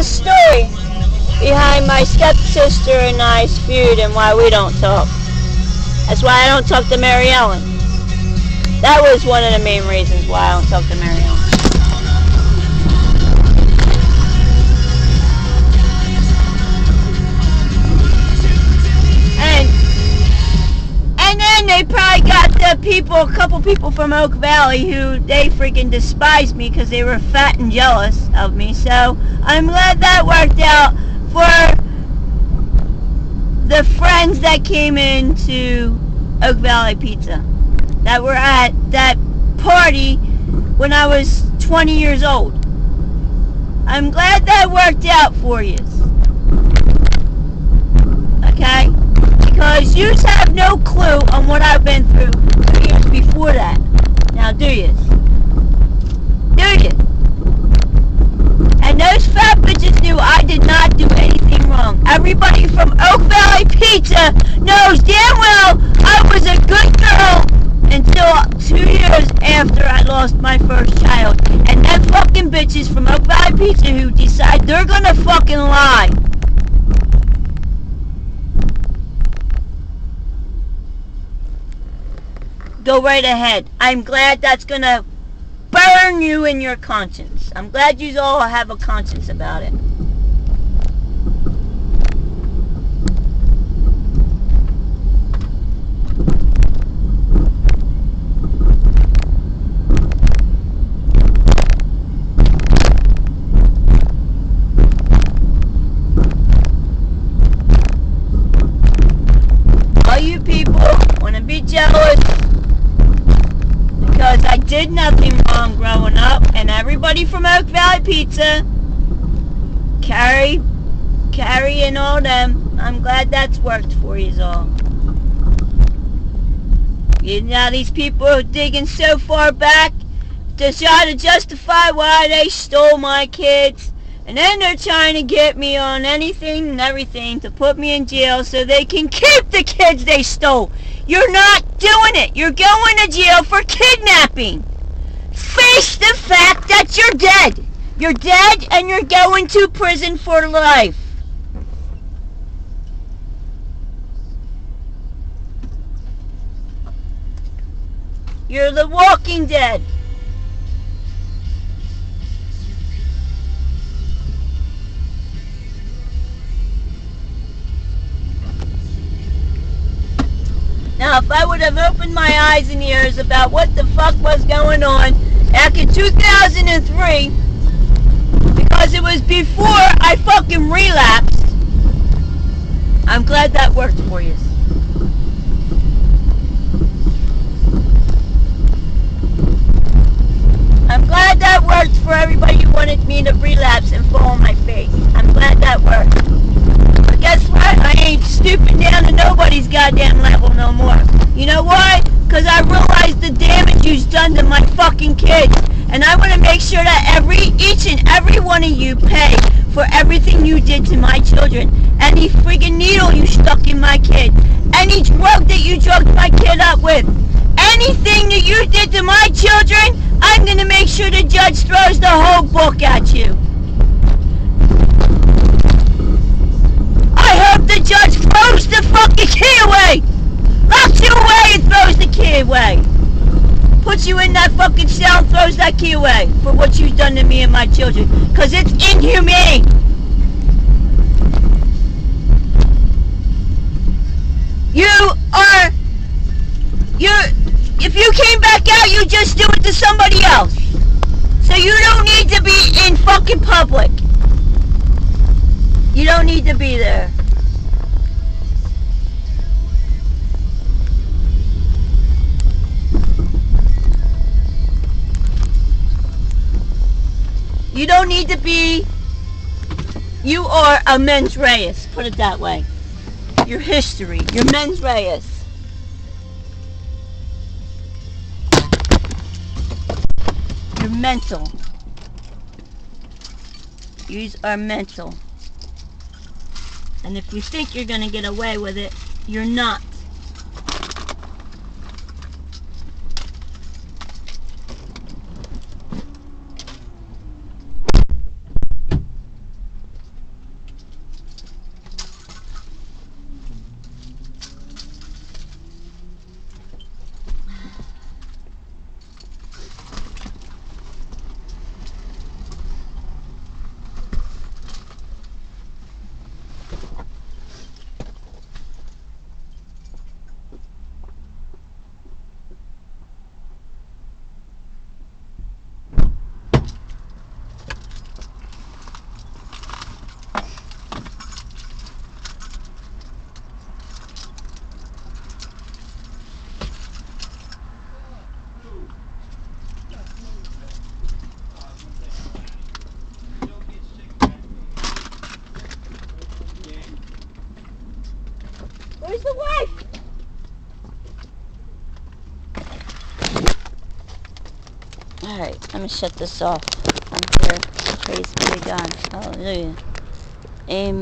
the story behind my stepsister and I's feud and why we don't talk. That's why I don't talk to Mary Ellen. That was one of the main reasons why I don't talk to Mary Ellen. The people, a couple people from Oak Valley who they freaking despised me because they were fat and jealous of me. So I'm glad that worked out for the friends that came into Oak Valley Pizza that were at that party when I was 20 years old. I'm glad that worked out for you. Okay? Because you have no clue on what I've been through years before that. Now, do you? Do you? And those fat bitches knew I did not do anything wrong. Everybody from Oak Valley Pizza knows damn well I was a good girl until two years after I lost my first child. And that fucking bitches from Oak Valley Pizza who decide they're gonna fucking lie. Go right ahead. I'm glad that's gonna burn you in your conscience. I'm glad you all have a conscience about it. All you people want to be jealous because I did nothing wrong growing up, and everybody from Oak Valley Pizza, Carrie, Carrie, and all them. I'm glad that's worked for you all. You know these people are digging so far back to try to justify why they stole my kids. And then they're trying to get me on anything and everything to put me in jail so they can keep the kids they stole. You're not doing it. You're going to jail for kidnapping. Face the fact that you're dead. You're dead and you're going to prison for life. You're the walking dead. If I would have opened my eyes and ears about what the fuck was going on in 2003, because it was before I fucking relapsed, I'm glad that worked for you. I'm glad that worked for everybody who wanted me to relapse and fall on my face. I'm glad that worked. But guess what? I ain't stooping down to nobody's goddamn level no more. You know why? Because I realize the damage you've done to my fucking kids. And I want to make sure that every, each and every one of you pay for everything you did to my children. Any friggin' needle you stuck in my kid. Any drug that you drugged my kid up with. Anything that you did to my children, I'm going to make sure the judge throws the whole book at you. Key away! Puts you in that fucking cell and throws that key away for what you've done to me and my children. Cause it's inhumane! You are... You're... If you came back out, you just do it to somebody else. So you don't need to be in fucking public. You don't need to be there. You don't need to be... You are a mens reis, put it that way. Your history, your mens reis. You're mental. Yous are mental. And if you think you're gonna get away with it, you're not. Alright, let me shut this off. I'm here. Praise be to God. Hallelujah. Amen.